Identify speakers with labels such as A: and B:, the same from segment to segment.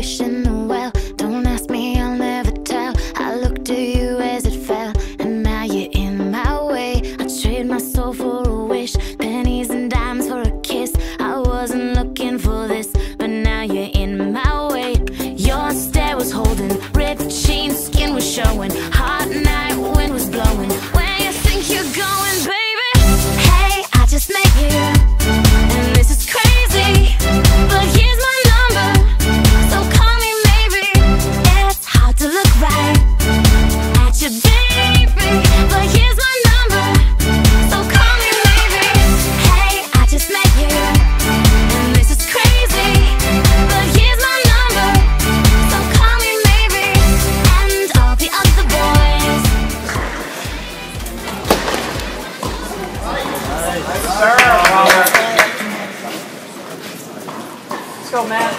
A: wishing
B: Let's go, Matt.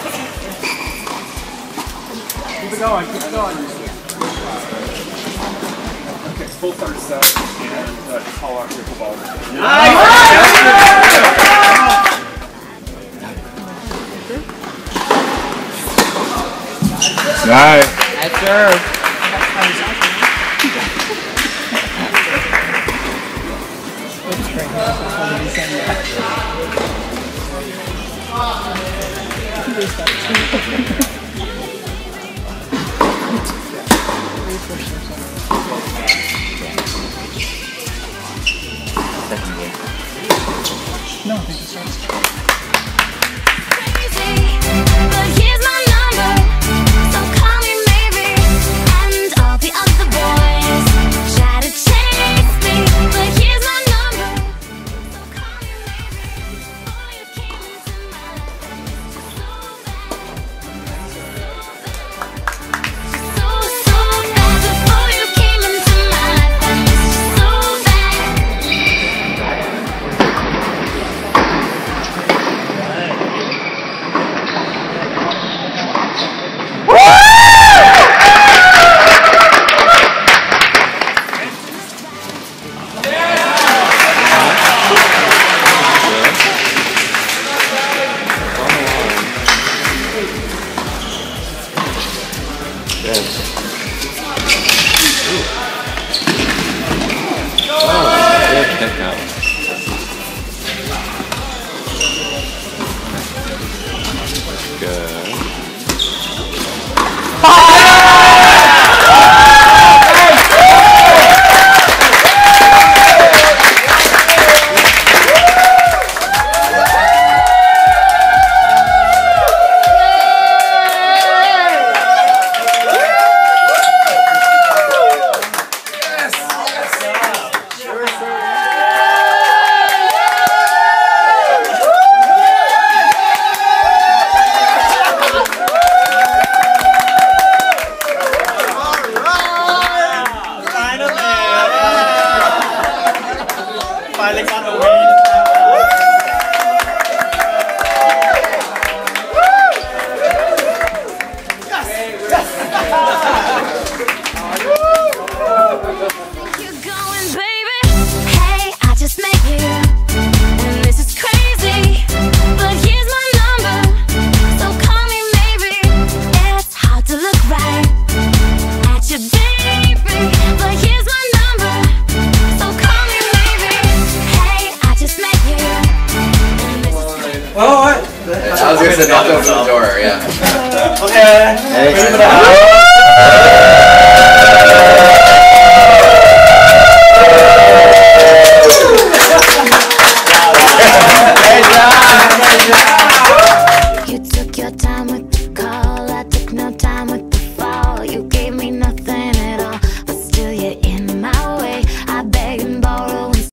B: Keep it going, keep it going.
C: Okay, full third set and uh, just haul out ball.
D: Nice!
A: nice. Nice. That's. りせんで。check out.
D: Good.
B: hear the
D: knock over the door, yeah.
B: okay.
D: Hey.